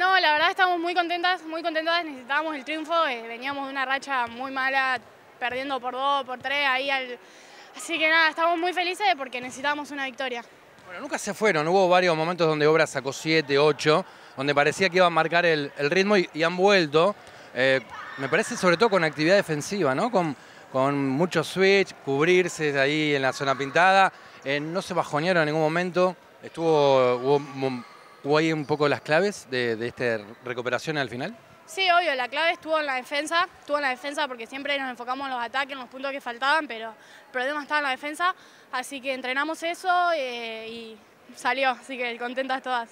No, la verdad estamos muy contentas, muy contentas, necesitábamos el triunfo, eh, veníamos de una racha muy mala, perdiendo por dos, por tres, ahí al... Así que nada, estamos muy felices porque necesitábamos una victoria. Bueno, nunca se fueron, hubo varios momentos donde Obras sacó 7, 8, donde parecía que iba a marcar el, ritmo y, y han vuelto. Eh, me parece sobre todo con actividad defensiva, ¿no? Con, con mucho switch, cubrirse ahí en la zona pintada. Eh, no se bajonearon en ningún momento. Estuvo, hubo, hubo ahí un poco las claves de, de esta recuperación al final. Sí, obvio, la clave estuvo en la defensa, estuvo en la defensa porque siempre nos enfocamos en los ataques, en los puntos que faltaban, pero el problema estaba en la defensa, así que entrenamos eso eh, y salió, así que contentas todas.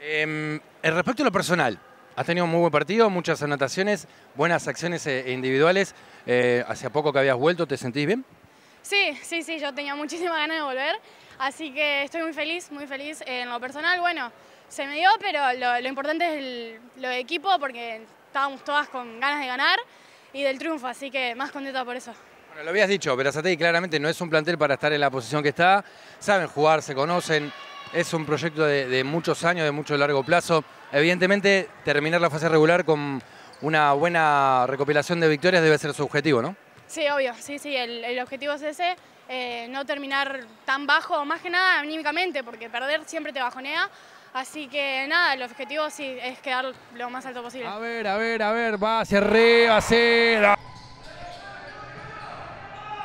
Eh, respecto a lo personal, has tenido un muy buen partido, muchas anotaciones, buenas acciones eh, individuales. Eh, hace poco que habías vuelto, ¿te sentís bien? Sí, sí, sí, yo tenía muchísima ganas de volver, así que estoy muy feliz, muy feliz. En lo personal, bueno, se me dio, pero lo, lo importante es el, lo de equipo porque estábamos todas con ganas de ganar y del triunfo, así que más contenta por eso. Bueno, lo habías dicho, Berazategui claramente no es un plantel para estar en la posición que está, saben jugar, se conocen, es un proyecto de, de muchos años, de mucho largo plazo. Evidentemente, terminar la fase regular con una buena recopilación de victorias debe ser su objetivo, ¿no? Sí, obvio, sí, sí, el, el objetivo es ese, eh, no terminar tan bajo, más que nada anímicamente, porque perder siempre te bajonea. Así que nada, el objetivo sí es quedar lo más alto posible. A ver, a ver, a ver, va hacia arriba, cera.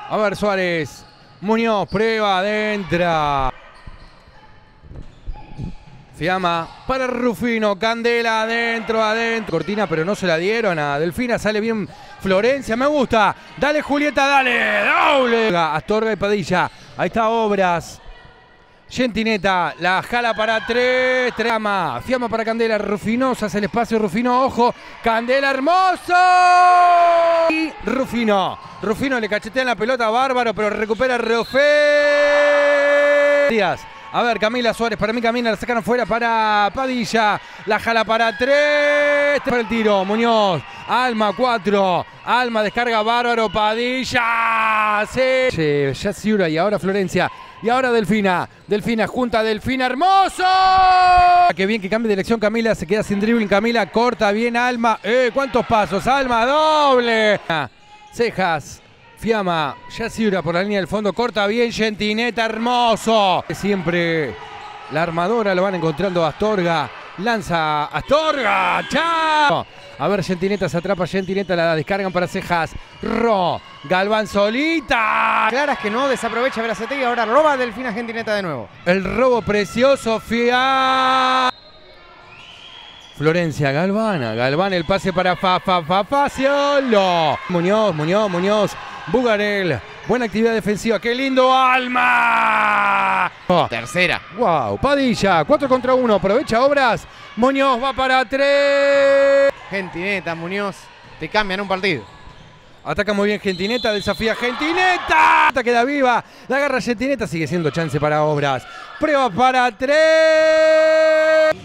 A ver, Suárez. Muñoz, prueba, adentra. Fiamma para Rufino, Candela adentro, adentro. Cortina, pero no se la dieron a Delfina. Sale bien Florencia, me gusta. Dale, Julieta, dale. Doble. Astorga y Padilla. Ahí está Obras. Gentineta, la jala para tres, trama, Fiamma para Candela, Rufino, se hace el espacio, Rufino, ojo, Candela hermoso. Y Rufino, Rufino le cachetea la pelota, bárbaro, pero recupera. Díaz. A ver, Camila Suárez, para mí Camila la sacaron fuera para Padilla. La jala para tres. Para el tiro, Muñoz. Alma, cuatro. Alma descarga bárbaro, Padilla. Sí ya Ciura y ahora Florencia. Y ahora Delfina. Delfina junta Delfina hermoso. Qué bien que cambie de dirección Camila. Se queda sin dribbling. Camila corta bien Alma. Eh, ¿Cuántos pasos? Alma doble. Cejas. Fiamma, Yasiura por la línea del fondo, corta bien, Gentineta, hermoso. Siempre la armadora lo van encontrando Astorga, lanza Astorga, chao. A ver, Gentineta se atrapa, Gentineta la descargan para Cejas. Ro, Galván solita. Claras que no desaprovecha Berazategui, ahora roba Delfina Gentineta de nuevo. El robo precioso, Fia. Florencia Galvana, Galván el pase para Fa, Fa, Fa, Faciolo. Muñoz, Muñoz, Muñoz, Bugarel. Buena actividad defensiva, qué lindo Alma. Oh. Tercera. Wow, Padilla, 4 contra 1, aprovecha obras. Muñoz va para 3. Gentineta, Muñoz, te cambian un partido. Ataca muy bien Gentineta, desafía Gentineta. Queda viva, la agarra Gentineta, sigue siendo chance para obras. Prueba para 3.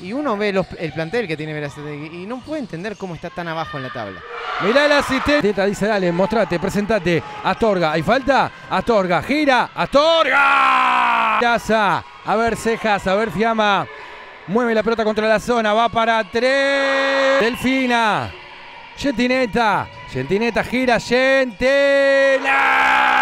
Y uno ve los, el plantel que tiene Berazategui y no puede entender cómo está tan abajo en la tabla. Mirá el asistente. Dice, dale, mostrate, presentate. Astorga, ¿hay falta? Astorga, gira. Astorga. A ver, Cejas, a ver, Fiamma. Mueve la pelota contra la zona, va para tres. Delfina. Gentineta. Gentineta gira, Gentina.